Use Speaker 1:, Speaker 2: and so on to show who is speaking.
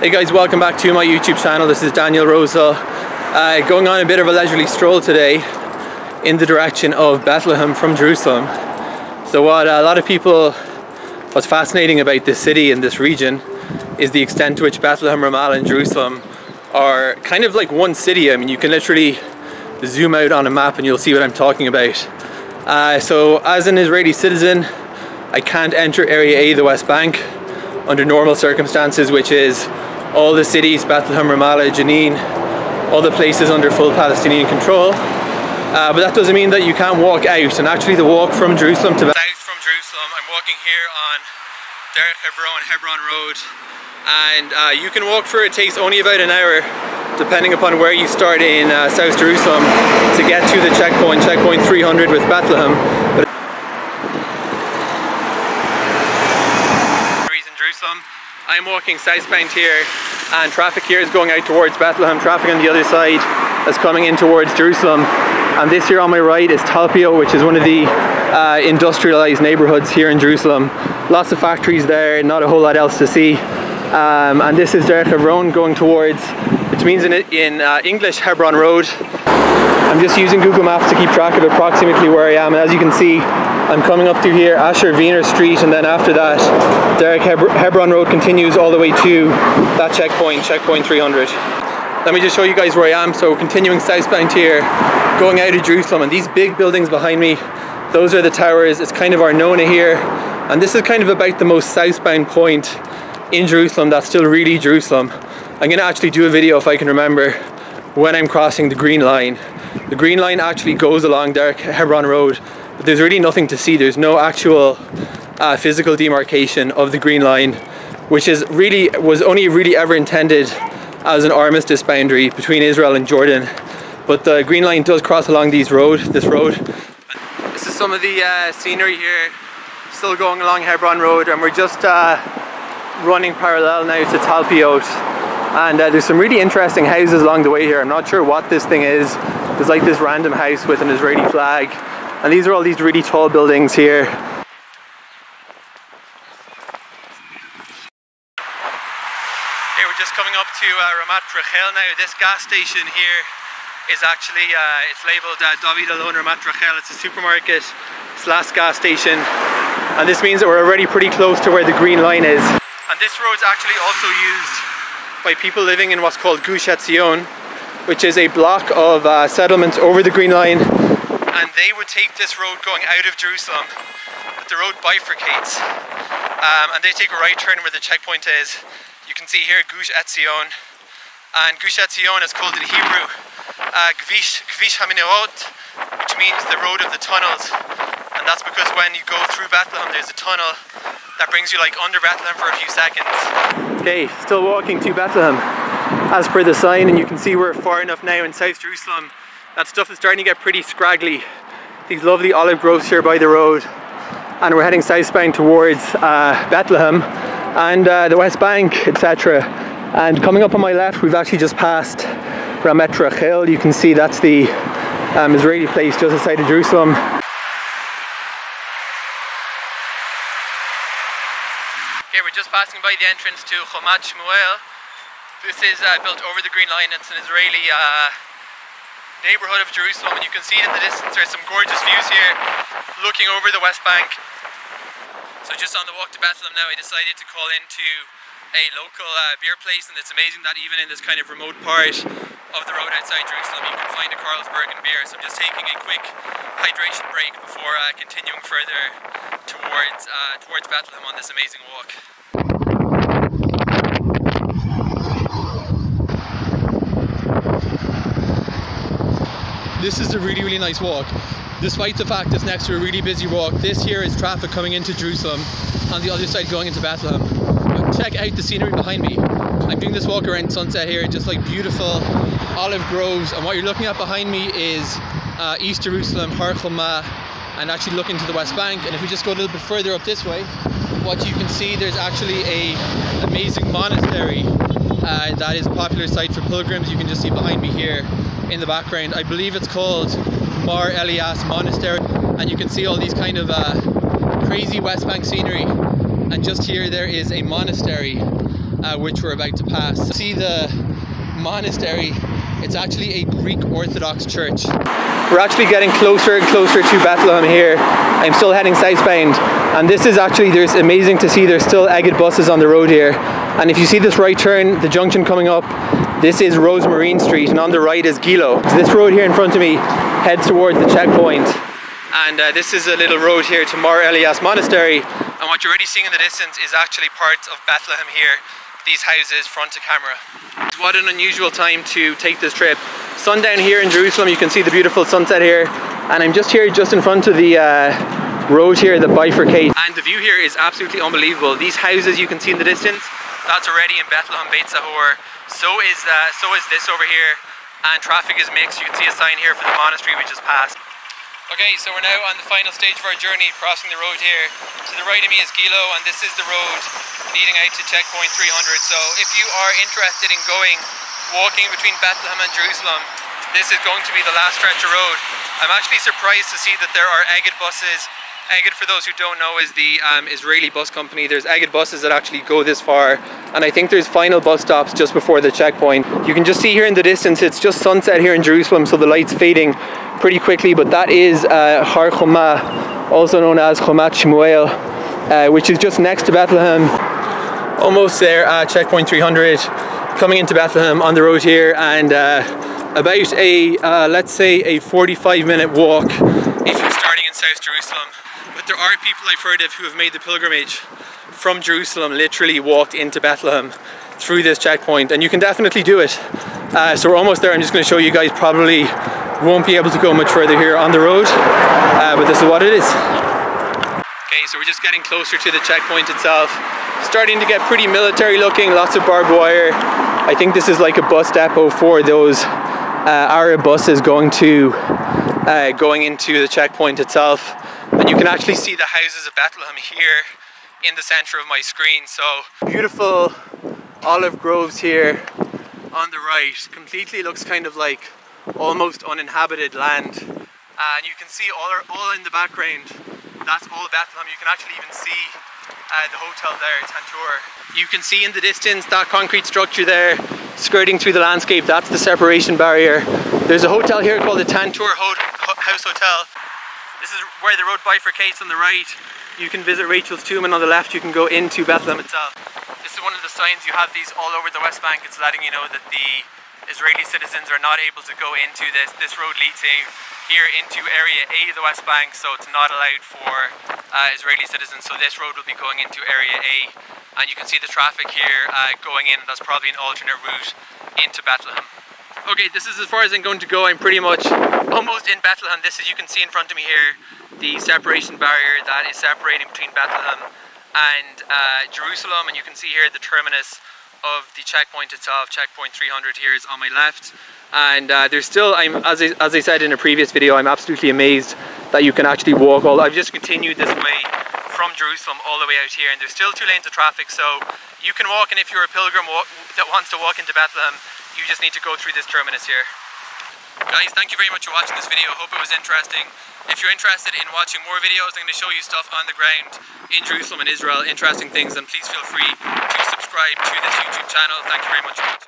Speaker 1: Hey guys, welcome back to my YouTube channel. This is Daniel Rosehill. Uh, going on a bit of a leisurely stroll today in the direction of Bethlehem from Jerusalem. So what a lot of people, what's fascinating about this city and this region is the extent to which Bethlehem, Ramallah and Jerusalem are kind of like one city. I mean, you can literally zoom out on a map and you'll see what I'm talking about. Uh, so as an Israeli citizen, I can't enter Area A, the West Bank, under normal circumstances, which is all the cities, Bethlehem, Ramallah, Jenin, all the places under full Palestinian control. Uh, but that doesn't mean that you can't walk out. And actually the walk from Jerusalem to south from Jerusalem, I'm walking here on Derech Hebron, Hebron Road. And uh, you can walk for, it takes only about an hour, depending upon where you start in uh, South Jerusalem, to get to the checkpoint, checkpoint 300 with Bethlehem. But Jerusalem. I'm walking southbound here and traffic here is going out towards Bethlehem, traffic on the other side is coming in towards Jerusalem. And this here on my right is Talpiot, which is one of the uh, industrialized neighborhoods here in Jerusalem. Lots of factories there, not a whole lot else to see. Um, and this is Derech Hebron going towards, which means in, in uh, English, Hebron Road. I'm just using Google Maps to keep track of approximately where I am. And as you can see, I'm coming up through here, Asher Wiener Street, and then after that, Derech Hebron Road continues all the way to that checkpoint, checkpoint 300. Let me just show you guys where I am. So continuing southbound here, going out of Jerusalem, and these big buildings behind me, those are the towers. It's kind of our Arnona here, and this is kind of about the most southbound point in Jerusalem that's still really Jerusalem. I'm gonna actually do a video if I can remember when I'm crossing the green line. The green line actually goes along Derech Hebron Road, but there's really nothing to see. There's no actual uh, physical demarcation of the green line, which is really was only really ever intended as an armistice boundary between Israel and Jordan. But the green line does cross along these road, this road. This is some of the uh, scenery here, still going along Hebron Road, and we're just uh, running parallel now to Talpiot. And uh, there's some really interesting houses along the way here. I'm not sure what this thing is. There's like this random house with an Israeli flag. And these are all these really tall buildings here. Okay, we're just coming up to uh, Ramat Rachel now. This gas station here is actually, uh, it's labelled uh, David Alon Ramat Rachel. It's a supermarket slash gas station. And this means that we're already pretty close to where the green line is. And this road's actually also used by people living in what's called Gush Etzion, which is a block of uh, settlements over the green line. And they would take this road going out of Jerusalem, but the road bifurcates. Um, and they take a right turn where the checkpoint is. You can see here Gush Etzion. And Gush Etzion is called in Hebrew uh, Gvish, Gvish Haminerot, which means the road of the tunnels. And that's because when you go through Bethlehem, there's a tunnel that brings you like under Bethlehem for a few seconds. Okay, still walking to Bethlehem as per the sign, and you can see we're far enough now in South Jerusalem. That stuff is starting to get pretty scraggly. These lovely olive groves here by the road. And we're heading southbound towards uh, Bethlehem and uh, the West Bank, etc. And coming up on my left, we've actually just passed Ramat Rachel. You can see that's the um, Israeli place just outside of Jerusalem. Okay, we're just passing by the entrance to Chomat Shmuel. This is uh, built over the Green Line. It's an Israeli uh, neighborhood of Jerusalem, and you can see it in the distance. There's some gorgeous views here, looking over the West Bank. So just on the walk to Bethlehem now, I decided to call into a local uh, beer place, and it's amazing that even in this kind of remote part of the road outside Jerusalem, you can find a Carlsberg and beer. So I'm just taking a quick hydration break before uh, continuing further towards uh, towards Bethlehem on this amazing walk. This is a really, really nice walk. Despite the fact it's next to a really busy walk, this here is traffic coming into Jerusalem, on the other side going into Bethlehem. But check out the scenery behind me. I'm doing this walk around sunset here, just like beautiful olive groves, and what you're looking at behind me is uh, East Jerusalem, Har Choma, and actually looking to the West Bank. And if we just go a little bit further up this way, what you can see, there's actually a amazing monastery uh, that is a popular site for pilgrims. You can just see behind me here in the background. I believe it's called Mar Elias Monastery, and you can see all these kind of uh, crazy West Bank scenery. And just here there is a monastery uh, which we're about to pass. See the monastery, it's actually a Greek Orthodox church. We're actually getting closer and closer to Bethlehem here. I'm still heading southbound and this is actually, there's amazing to see there's still Egged buses on the road here. And if you see this right turn, the junction coming up, this is Rosmarin Street and on the right is Gilo. So this road here in front of me heads towards the checkpoint and uh, this is a little road here to Mar Elias Monastery and what you're already seeing in the distance is actually part of Bethlehem here these houses front to camera. What an unusual time to take this trip. Sundown here in Jerusalem you can see the beautiful sunset here. And I'm just here just in front of the uh, road here that bifurcates and the view here is absolutely unbelievable. These houses you can see in the distance that's already in Bethlehem Beit Sahour. So is uh, so is this over here. And traffic is mixed. You can see a sign here for the monastery we just passed Okay, so we're now on the final stage of our journey, crossing the road here. To the right of me is Gilo, and this is the road leading out to checkpoint 300. So if you are interested in going, walking between Bethlehem and Jerusalem, this is going to be the last stretch of road. I'm actually surprised to see that there are Egged buses. Egged, for those who don't know, is the um, Israeli bus company. There's Egged buses that actually go this far, and I think there's final bus stops just before the checkpoint. You can just see here in the distance, it's just sunset here in Jerusalem, so the light's fading pretty quickly, but that is uh, Har Choma, also known as Chomat Shmuel, uh, which is just next to Bethlehem. Almost there at checkpoint 300, coming into Bethlehem on the road here, and uh, about a, uh, let's say, a 45 minute walk if you're starting in South Jerusalem. But there are people I've heard of who have made the pilgrimage from Jerusalem, literally walked into Bethlehem through this checkpoint, and you can definitely do it. Uh, so we're almost there. I'm just going to show you guys probably won't be able to go much further here on the road, uh, but this is what it is. Okay, so we're just getting closer to the checkpoint itself. Starting to get pretty military looking, lots of barbed wire. I think this is like a bus depot for those uh, Arab buses going to uh, going into the checkpoint itself. And you can actually see the houses of Bethlehem here in the center of my screen. So beautiful olive groves here on the right. Completely looks kind of like almost uninhabited land. And you can see all, all in the background, that's all Bethlehem. You can actually even see uh, the hotel there, Tantur. You can see in the distance that concrete structure there, skirting through the landscape, that's the separation barrier. There's a hotel here called the Tantur House Hotel. This is where the road bifurcates on the right. You can visit Rachel's tomb and on the left you can go into Bethlehem itself. This is one of the signs you have these all over the West Bank. It's letting you know that the Israeli citizens are not able to go into this. This road leads here into Area A of the West Bank, so it's not allowed for uh, Israeli citizens. So this road will be going into Area A, and you can see the traffic here uh, going in. That's probably an alternate route into Bethlehem. Okay, this is as far as I'm going to go. I'm pretty much almost in Bethlehem. This is, you can see in front of me here, the separation barrier that is separating between Bethlehem and uh, Jerusalem, and you can see here the terminus of the checkpoint itself, checkpoint 300 here is on my left. And uh, there's still, I'm as I, as I said in a previous video, I'm absolutely amazed that you can actually walk all, I've just continued this way from Jerusalem all the way out here and there's still two lanes of traffic so you can walk and if you're a pilgrim walk, that wants to walk into Bethlehem, you just need to go through this terminus here. Guys, thank you very much for watching this video. Hope it was interesting. If you're interested in watching more videos, I'm going to show you stuff on the ground in Jerusalem and Israel, interesting things, and please feel free to subscribe to this YouTube channel. Thank you very much